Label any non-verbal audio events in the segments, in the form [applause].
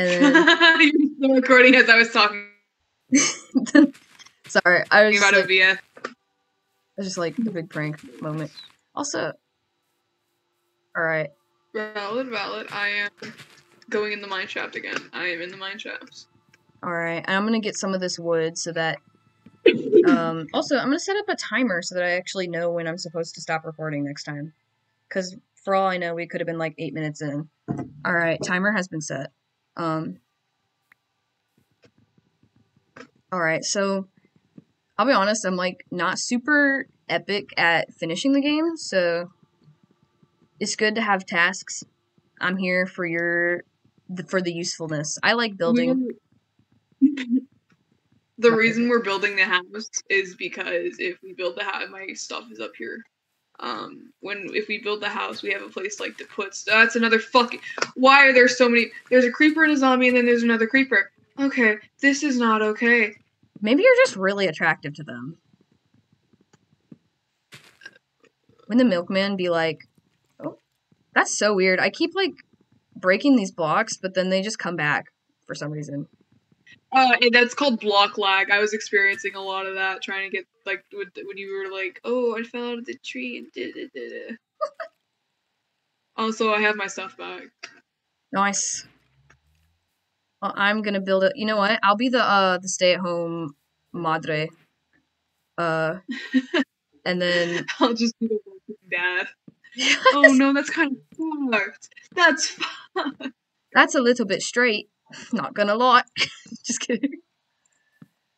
And then, You're still recording as I was talking [laughs] sorry, I was about just, like, OBS. it was just like a big prank moment. Also, all right, Valid, valid. I am going in the mine shaft again. I am in the mine shafts. all right. And I'm gonna get some of this wood so that. [laughs] Um, also, I'm gonna set up a timer so that I actually know when I'm supposed to stop recording next time. Because for all I know, we could have been like eight minutes in. All right, timer has been set. Um. All right, so I'll be honest, I'm like not super epic at finishing the game, so it's good to have tasks. I'm here for your for the usefulness. I like building. [laughs] the reason we're building the house is because if we build the house, my stuff is up here. Um, when if we build the house, we have a place like to put. St- that's another fucking. Why are there so many? There's a creeper and a zombie, and then there's another creeper. Okay, this is not okay. Maybe you're just really attractive to them. When the milkman be like, "Oh, that's so weird. I keep like breaking these blocks, but then they just come back for some reason." Uh, and that's called block lag. I was experiencing a lot of that trying to get like when, when you were like, "Oh, I fell out of the tree." and da da. also, I have my stuff back. Nice. Well, I'm gonna build it. You know what? I'll be the uh the stay at home madre. Uh, [laughs] and then I'll just be the working dad. [laughs] Oh no, that's kind of fucked. That's [laughs] fucked. that's a little bit straight. [laughs] Not gonna lie. [laughs] Just kidding.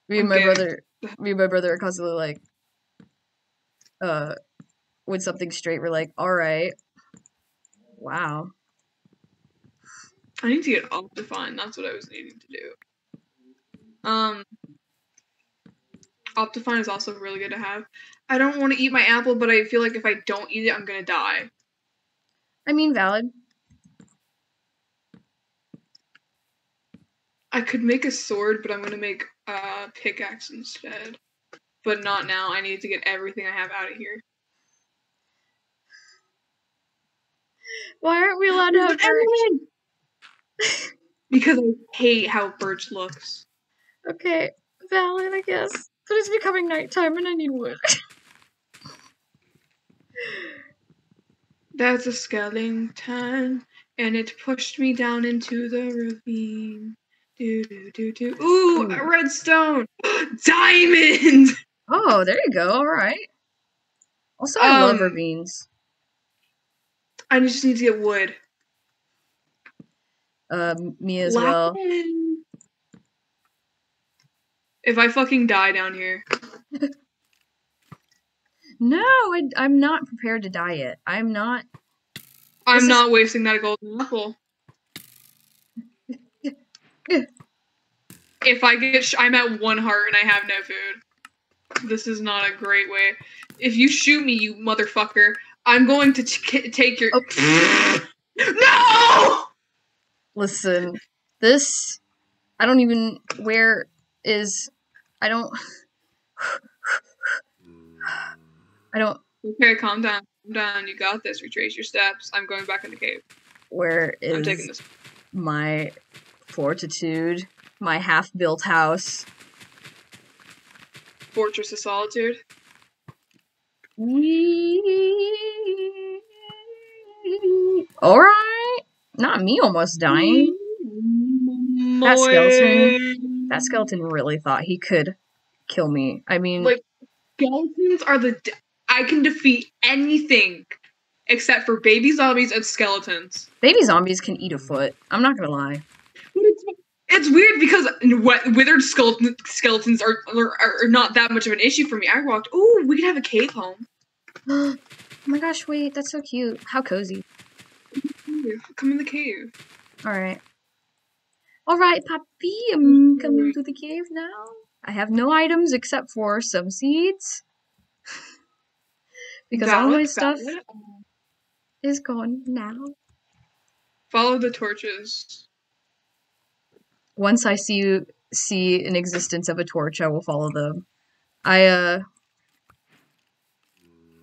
Me and my brother, me and my brother are constantly like, uh, when something's straight, we're like, all right, wow. I need to get Optifine. That's what I was needing to do. Um, Optifine is also really good to have. I don't want to eat my apple, but I feel like if I don't eat it, I'm gonna die. I mean, valid. I could make a sword, but I'm gonna make a pickaxe instead. But not now. I need to get everything I have out of here. Why aren't we allowed to have birch? [laughs] [laughs] because I hate how birch looks. Okay, valid, I guess. But it's becoming nighttime and I need wood. [laughs] That's a skeleton, and it pushed me down into the ravine. Do do do. Ooh, Ooh. redstone, [gasps] diamond. oh, there you go. All right. Also, I love Um, ravines. I just need to get wood. Uh, me as well. If I fucking die down here, [laughs] No, I, I'm not prepared to die yet. I'm not. I'm not wasting that golden apple. If I get, sh- I'm at one heart and I have no food. This is not a great way. If you shoot me, you motherfucker, I'm going to take your. Oh. [laughs] no! Listen, this. I don't even. Where is. I don't. [sighs] I don't. Okay, calm down. Calm down. You got this. Retrace your steps. I'm going back in the cave. Where I'm taking this. my fortitude? My half built house? Fortress of Solitude. Alright. Not me almost dying. Mm, that skeleton- That skeleton really thought he could kill me. I mean, Like- Skeletons are the. I can defeat anything except for baby zombies and skeletons. baby zombies can eat a foot. I'm not gonna lie. It's, it's weird because what withered skeleton, skeletons are, are are not that much of an issue for me. I walked. Oh, we could have a cave home. [gasps] oh my gosh, wait, that's so cute. How cozy. Come in the cave. Alright. Alright, Papi, I'm coming to the cave now. I have no items except for some seeds. [laughs] because all my stuff valid. is gone now. Follow the torches. Once I see see an existence of a torch, I will follow them. I uh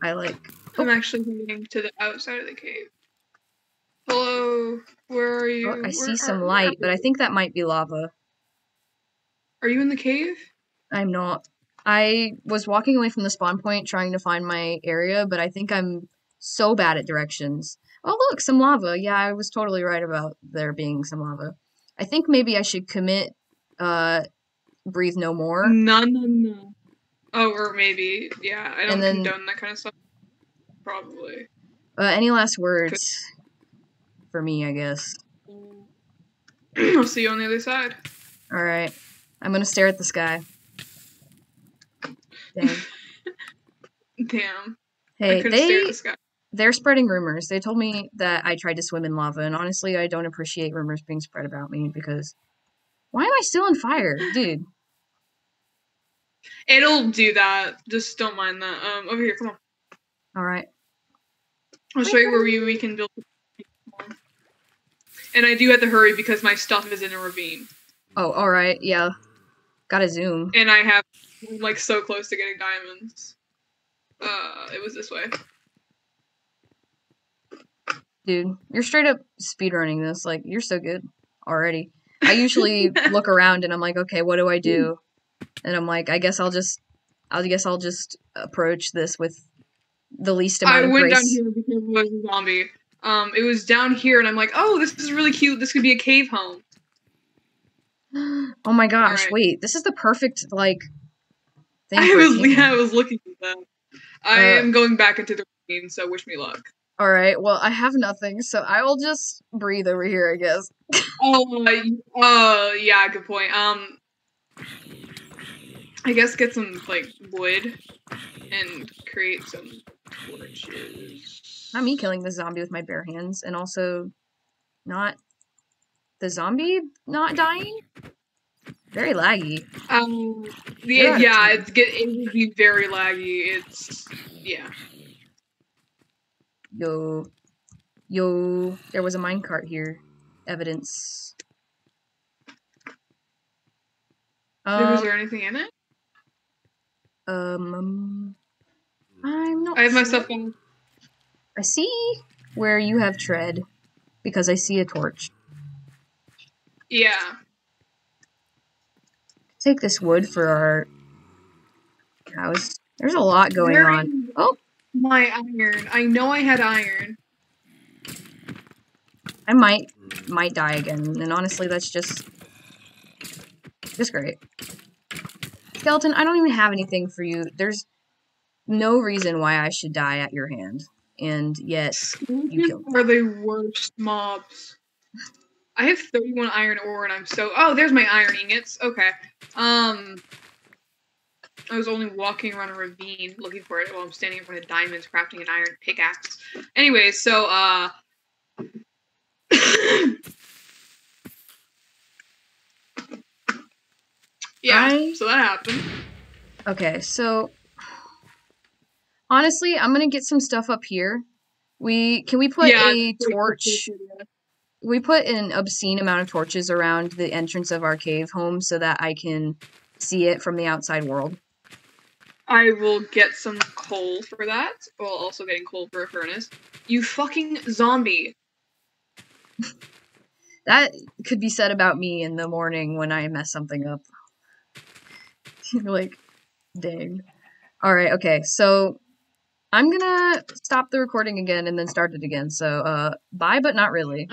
I like I'm actually heading to the outside of the cave. Hello. Where are you? Oh, I see some light, but I think that might be lava. Are you in the cave? I'm not. I was walking away from the spawn point trying to find my area, but I think I'm so bad at directions. Oh, look, some lava. Yeah, I was totally right about there being some lava. I think maybe I should commit uh breathe no more. No, no, no. Oh, or maybe. Yeah, I don't then- condone that kind of stuff. Probably. Uh, any last words for me, I guess. I'll see you on the other side. All right. I'm going to stare at the sky. [laughs] Dang. Damn. Hey, couldn't stare at they the sky. They're spreading rumors. They told me that I tried to swim in lava, and honestly, I don't appreciate rumors being spread about me because why am I still on fire, dude? It'll do that. Just don't mind that. Um, over here, come on. All right. I'll show you where we, we can build. And I do have to hurry because my stuff is in a ravine. Oh, all right. Yeah. Gotta zoom. And I have, like, so close to getting diamonds. Uh, it was this way. Dude, you're straight up speedrunning this. Like, you're so good already. I usually [laughs] look around and I'm like, okay, what do I do? And I'm like, I guess I'll just, I guess I'll just approach this with the least amount I of grace. I went down here because it was a zombie. Um, it was down here, and I'm like, oh, this is really cute. This could be a cave home. [gasps] oh my gosh, Alright. wait, this is the perfect, like, thing [laughs] I for was, yeah, I was looking at that. I Uh, am going back into the ravine, so wish me luck. All right, well, I have nothing, so I will just breathe over here, I guess. Oh, uh, yeah, good point. Um, I guess get some like wood and create some torches. Not me killing the zombie with my bare hands, and also not the zombie not dying. Very laggy. Um, yeah, yeah, it's get it would be very laggy. It's yeah. Yo, yo, there was a minecart here. Evidence. was Um, there anything in it? um, um, I'm not. I have my stuff in. I see where you have tread because I see a torch. Yeah. Take this wood for our house. There's a lot going on. Oh, My iron. I know I had iron. I might might die again, and honestly, that's just just great. Skeleton, I don't even have anything for you. There's no reason why I should die at your hand, and yet you killed me. are the worst mobs. I have 31 iron ore and I'm so oh there's my iron ingots. Okay. Um I was only walking around a ravine looking for it while I'm standing in front of diamonds crafting an iron pickaxe. Anyway, so uh [coughs] Yeah, I- so that happened. Okay, so honestly, I'm gonna get some stuff up here. We can we put yeah, a torch? We put an obscene amount of torches around the entrance of our cave home so that I can see it from the outside world. I will get some coal for that, while also getting coal for a furnace. You fucking zombie. That could be said about me in the morning when I mess something up. You're [laughs] like, dang. All right, okay. So I'm gonna stop the recording again and then start it again. So, uh, bye, but not really.